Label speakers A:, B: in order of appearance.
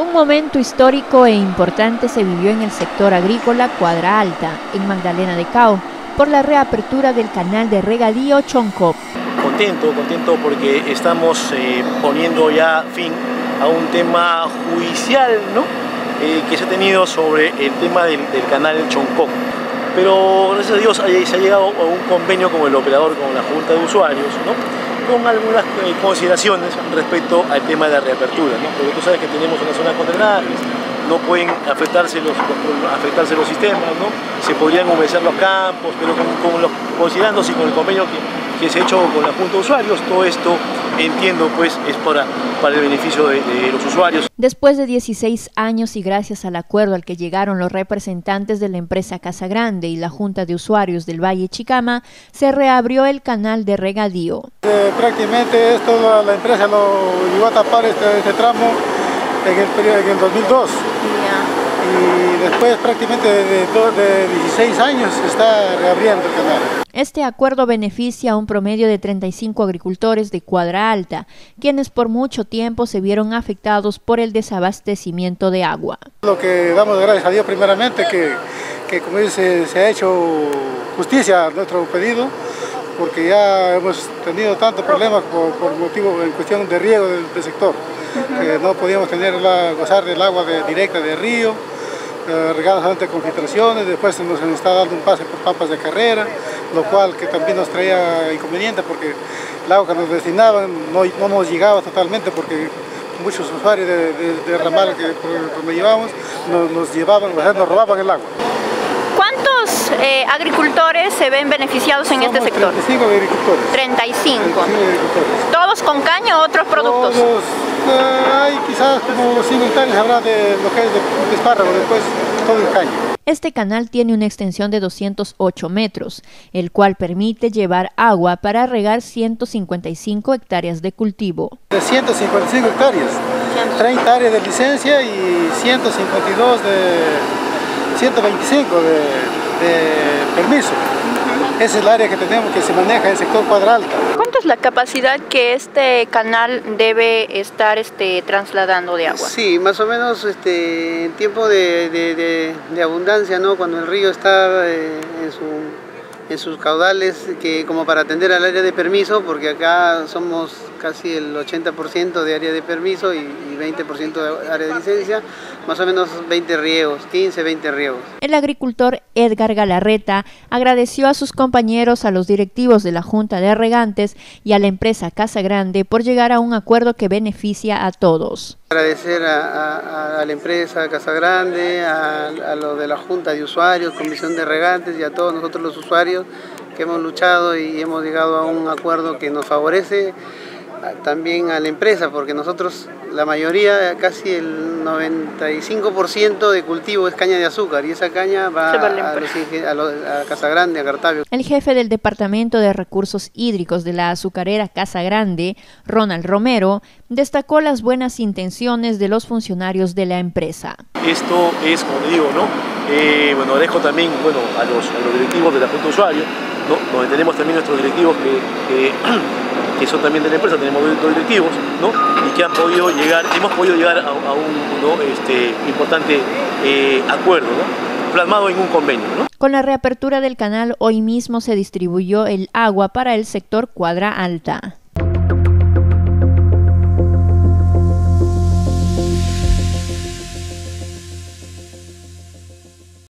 A: Un momento histórico e importante se vivió en el sector agrícola Cuadra Alta, en Magdalena de Cao, por la reapertura del canal de regadío Choncop.
B: Contento, contento porque estamos eh, poniendo ya fin a un tema judicial ¿no? Eh, que se ha tenido sobre el tema del, canal Choncop. Pero gracias a Dios se ha llegado a un convenio con el operador, con la Junta de Usuarios, ¿no? Con algunas eh, consideraciones respecto al tema de la reapertura, porque tú sabes que tenemos una zona con drenajes, no pueden afectarse los, afectarse los sistemas, ¿no? se podrían humedecer los campos, pero con, los, considerándose con el convenio que, que se ha hecho con la Junta de Usuarios, todo esto entiendo pues es para, para el beneficio de, de, los usuarios.
A: Después de 16 años y gracias al acuerdo al que llegaron los representantes de la empresa Casa Grande y la Junta de Usuarios del Valle Chicama, se reabrió el canal de regadío.
C: Eh, prácticamente esto la, empresa lo llevó a tapar este, este tramo en el, periodo, en el 2002. Y después prácticamente de, de 16 años se está reabriendo el canal.
A: Este acuerdo beneficia a un promedio de 35 agricultores de Cuadra Alta, quienes por mucho tiempo se vieron afectados por el desabastecimiento de agua.
C: Lo que damos gracias a Dios primeramente que, que como dice, se ha hecho justicia a nuestro pedido, porque ya hemos tenido tantos problemas por, motivo en cuestión de riego del sector no podíamos tener la, gozar del agua directa del río, eh, regados antes con filtraciones, después nos está dando un pase por papas de carrera, lo cual que también nos traía inconveniente porque el agua que nos destinaban no, no nos llegaba totalmente porque muchos usuarios de, ramal que por, llevamos nos, nos llevaban, nos robaban el agua.
A: ¿Cuántos eh, agricultores se ven beneficiados en este sector?
C: 35 agricultores.
A: 35. ¿Todos con caña o otros productos?
C: Todos, eh, hay quizás como 5 hectáreas habrá de lo que es de, espárrago, después todo el caño.
A: Este canal tiene una extensión de 208 metros, el cual permite llevar agua para regar 155 hectáreas de cultivo.
C: De 155 hectáreas, 30 áreas de licencia y 152 de 125 de, permiso. Esa es el área que tenemos que se maneja en el sector cuadral.
A: ¿Cuánto es la capacidad que este canal debe estar este, trasladando de agua?
D: Sí, más o menos este, en tiempo de, abundancia, ¿no? cuando el río está eh, en su en sus caudales que como para atender al área de permiso, porque acá somos casi el 80% de área de permiso y, 20% de área de licencia, más o menos 20 riegos, 15, 20 riegos.
A: El agricultor Edgar Galarreta agradeció a sus compañeros, a los directivos de la Junta de Regantes y a la empresa Casa Grande por llegar a un acuerdo que beneficia a todos.
D: Agradecer a, la empresa Casa Grande, a, a lo de la Junta de Usuarios, Comisión de Regantes y a todos nosotros los usuarios que hemos luchado y hemos llegado a un acuerdo que nos favorece también a la empresa, porque nosotros, la mayoría, casi el 95% de cultivo es caña de azúcar y esa caña va a, Casa Grande, a Cartavio.
A: El jefe del Departamento de Recursos Hídricos de la azucarera Casa Grande, Ronald Romero, destacó las buenas intenciones de los funcionarios de la empresa.
B: Esto es, como digo, ¿no? Eh, bueno, dejo también bueno, a, los, directivos de la Junta de Usuarios, ¿no? donde tenemos también nuestros directivos que que son también de la empresa, tenemos dos directivos, ¿no? y que han podido llegar, hemos podido llegar a, un este, importante eh, acuerdo, plasmado en un convenio.
A: Con la reapertura del canal, hoy mismo se distribuyó el agua para el sector Cuadra Alta.